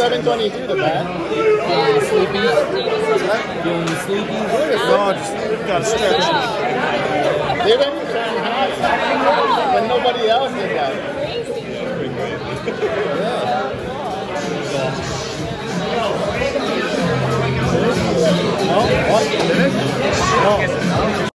722 the bat. Uh, sleepy. Feeling sleepy. God just got stretch. They went to Shanghai when nobody else did that. yeah. No, what? Oh.